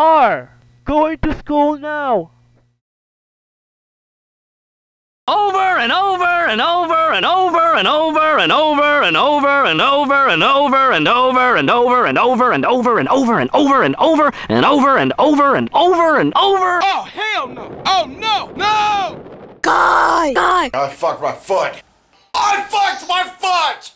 are going to school now. Over and over and over and over and over and over and over and over and over and over and over and over and over and over and over and over and over and over and over and over. Oh, hell no! Oh, no! No! Guy! Guy! I fucked my foot. I fucked my foot!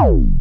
Wow.